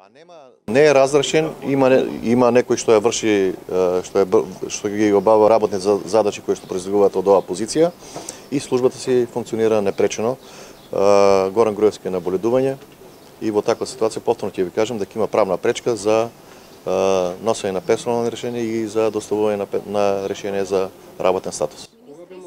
Па не е разрешен, има има некој што ја врши што е што ги обава работни задачи кои што произлегуваат од оваа позиција и службата си функционира непречено. Горан Груевски е на боледување и во таква ситуација повторно ќе ви кажам дека има правна пречка за носење на персонални решение и за доставување на, на решение за работен статус. Кога би?